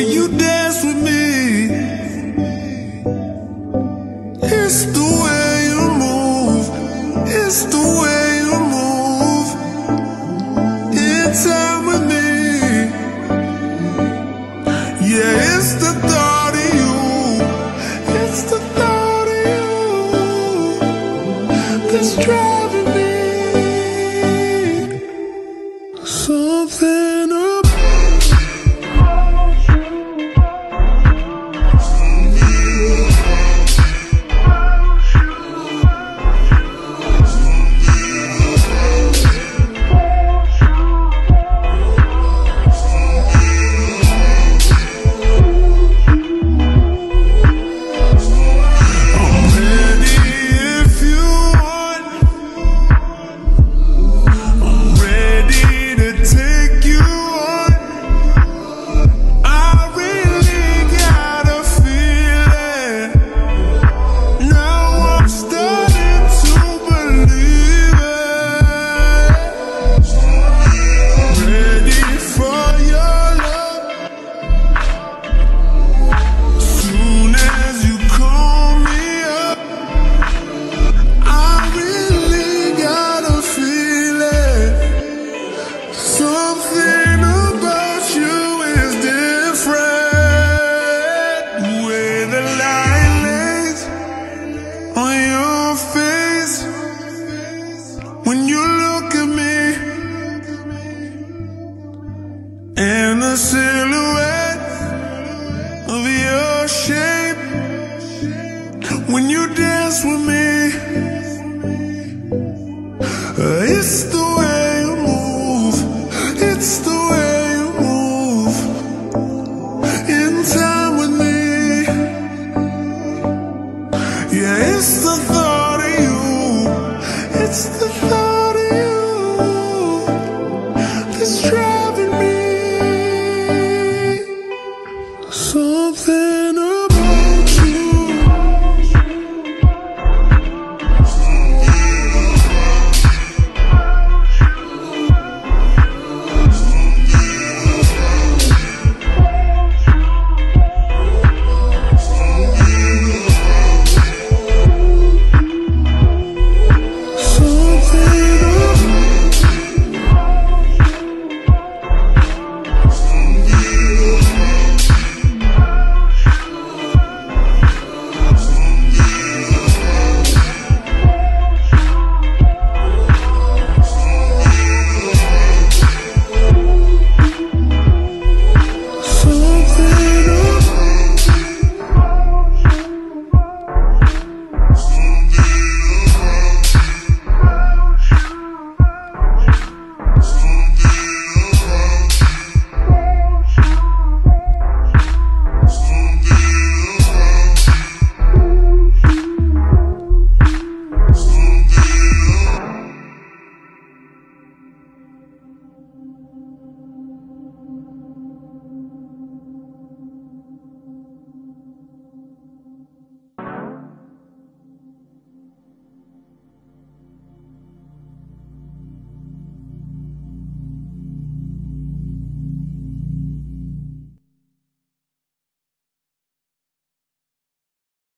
when you dance with me. It's the way you move, it's the way you move. In time with me. Yeah, it's the thought of you. It's the thought of you that's driving dance with me. It's the way you move, it's the way you move. In time with me, yeah, it's the thought of you, it's the thought of you that's driving me. Something